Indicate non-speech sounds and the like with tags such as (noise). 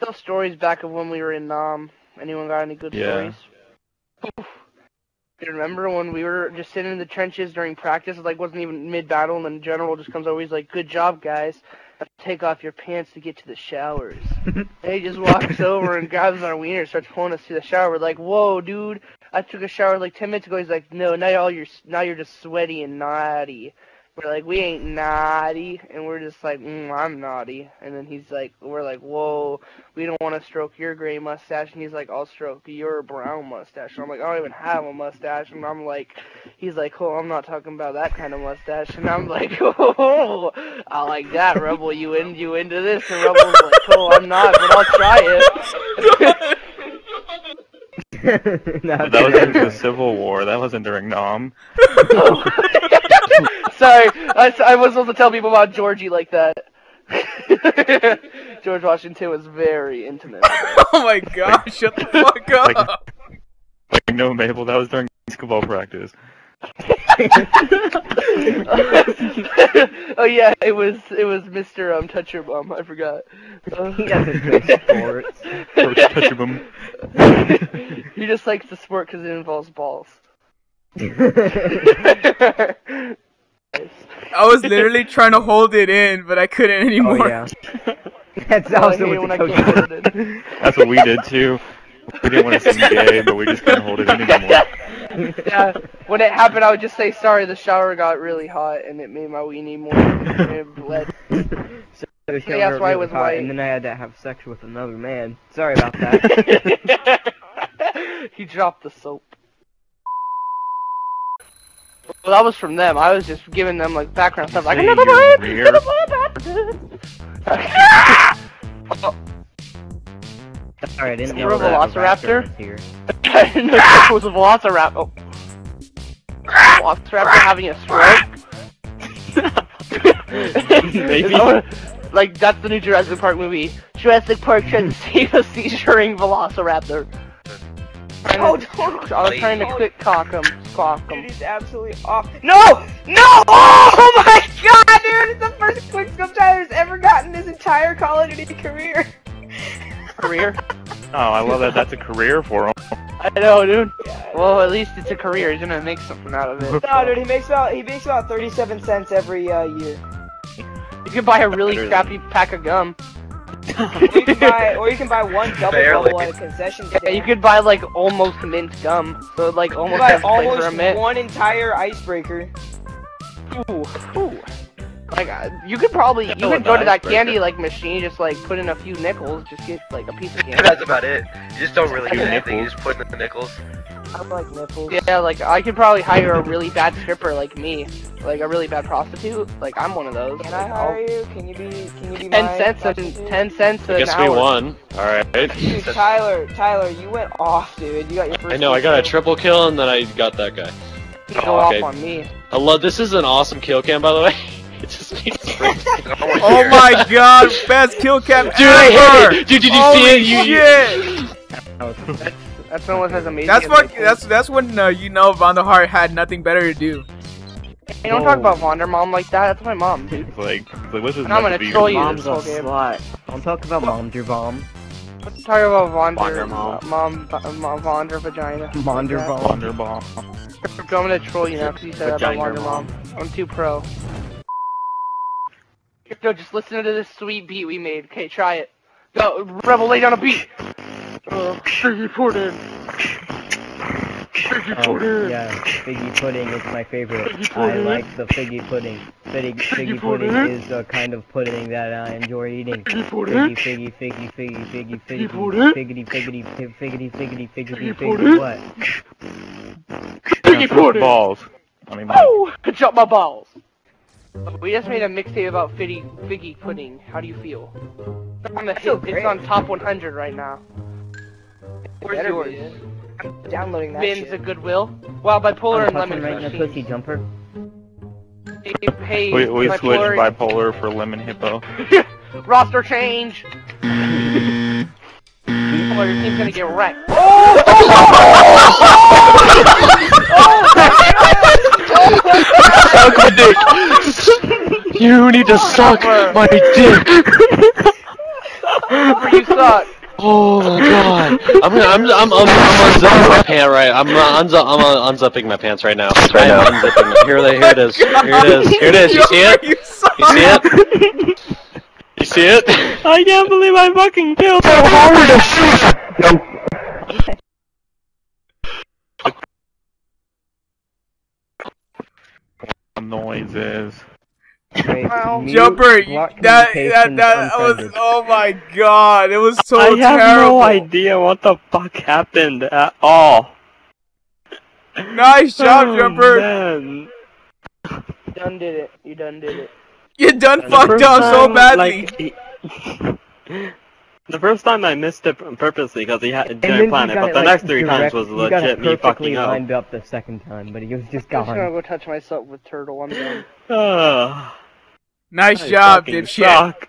Tell stories back of when we were in Nam. Anyone got any good Yeah. stories? You remember when we were just sitting in the trenches during practice? It like wasn't even mid battle, and then the general just comes over. He's like, "Good job, guys. Take off your pants to get to the showers." and (laughs) he just walks over and grabs our wiener, starts pulling us to the shower. We're like, "Whoa, dude! I took a shower like ten minutes ago." He's like, "No, now all you're now you're just sweaty and naughty." We're like, "We ain't naughty," and we're just like, mm, "I'm naughty." And then he's like, "We're like, whoa." we don't want to stroke your gray mustache and he's like i'll stroke your brown mustache and i'm like i don't even have a mustache and i'm like he's like oh i'm not talking about that kind of mustache and i'm like (laughs) oh i like that rebel you in you into this and rebel's like oh i'm not but i'll try it (laughs) That was during the Civil War. That wasn't during Nam. (laughs) sorry I, I was supposed to tell people about georgie like that (laughs) george washington was very intimate oh my god, shut the fuck up. Like, like no, Maple. That was during basketball practice. (laughs) oh yeah, it was it was Mr. Um Touch Your Bum. I forgot. Uh, He doesn't play sports. Coach Touchable. he just likes the sport because it involves balls. (laughs) I was literally trying to hold it in, but I couldn't oh anymore. yeah. (laughs) That's I also what the coach did. That's what we did too. We didn't want to seem gay, but we just couldn't hold it in anymore. (laughs) yeah, when it happened, I would just say sorry. The shower got really hot and it made my weenie more. and (laughs) bled. So the shower that's why it was hot, white. And then I had to have sex with another man. Sorry about that. he dropped the soap. Well, that was from them. I was just giving them like background stuff, like another you're one, another one. (laughs) Sorry, I didn't You're know a velociraptor? here. (laughs) I didn't know it was a velociraptor. Oh. Velociraptor having a stroke. (laughs) Maybe. like that's the new Jurassic Park movie. Jurassic Park tries to save a seizuring velociraptor. Oh, don't! I was trying to quick cock him, squawk Dude, him. he's absolutely off. No! No! Oh my god, dude! It's the first quick scope Tyler's ever gotten his entire Call of Duty career. Career? Oh, I love that. That's a career for him. I know, dude. Well, at least it's a career. He's gonna make something out of it. No, dude, he makes about he makes about 37 cents every uh, year. You can buy a really crappy pack of gum. Or you can buy, or you can buy one double Barely. bubble at a concession Yeah, you could buy like almost mint gum. So it, like You almost buy has a for a almost mint. one entire icebreaker. Ooh, ooh. Like uh, you could probably you could go to that icebreaker. candy like machine, just like put in a few nickels, just get like a piece of (laughs) candy. That's about it. You just don't really do anything. You just put in the nickels. I like nipples. Yeah, like I could probably hire a really bad stripper like me, like a really bad prostitute. Like I'm one of those. Can I Like, I'll- hire you? Can you be? Can you be Ten my cents prostitute? and ten cents an I guess we won. Alright. (laughs) Dude, Tyler, Tyler, you went off, dude. You got your first. I know, I got a triple kill and then I got that guy. You can go oh, Okay. off on me. I love this is an awesome kill cam by the way. (laughs) It just makes (laughs) Oh my god, best kill cam Dude, I hate ever! it! Dude, did you Holy see it? You, you- shit! That's when one has amazing. That's what. advantage. That's that's when uh, you know Von der Hart had nothing better to do. Hey, don't talk about Vonder mom like that. That's my mom, dude. It's like, it's like what's this And I'm gonna to troll you. Mom's a this whole game. slut. Don't talk about mom's your bomb. Let's talk about Vonder, Vonder mom. mom, mom, Vonder vagina. Monder Yeah. bomb. Wonderball. I'm gonna troll you now because you said that about Vagina Wonder Mom. I'm too pro. Yo, just listen to this sweet beat we made. Okay, try it. Go, Rebel, lay down a beat. Uh, Figgy pudding. Figgy Oh, pudding. yeah, figgy pudding is my favorite. I like the figgy pudding. Figgy, figgy pudding pudding. is the kind of pudding that I enjoy eating. Figgy Figgy, pudding. figgy, figgy, figgy, figgy, Figgy figgy, pudding. figgity, figgity, fig- figgity, figgity, figgity, Figgy figgity, pudding. what? Figgy pudding. Balls. I mean, like, Oh, I dropped my balls. We just made a mixtape about figgy, figgy pudding. How do you feel? It's on the feel hit. It's great. on top 100 right now. Where's Better yours? be. I'm downloading that Bins shit. of Goodwill. Wow, bipolar I'm and lemon fucking right in a machine. pussy jumper. Hey, hey, we, we bipolar- switched bipolar for lemon hippo. Roster change. oh, your team's gonna get wrecked. suck my dick! You need to suck my dick! Are you so suck. Oh my god! (laughs) I'm gonna, I'm, I'm, I'm, I'm unzipping my (laughs) pant right. I'm, uh, unzi- I'm uh, unzipping my pants right now. Right now. Unzipping. them. Here, they, here it is. (laughs) Here it is. Here it is. You see it? You see it? You see it? I can't believe I fucking killed him. Noises. Wait, Wow. Jumper, block that that communications, that was oh my god, it was so I have no idea what the fuck happened at all. Nice job, Oh, Jumper. man. You done did it. You done did it. You done The fucked first up so badly. like, he- (laughs) the first time I missed it purposely because he had And then didn't plan it, but it, the like, next three times direct- was he got it legit me perfectly fucking up. lined up the second time, but he was just gone. I'm just gonna go touch myself with turtle. I'm done. (sighs) Nice I job, fucking dipshit. suck.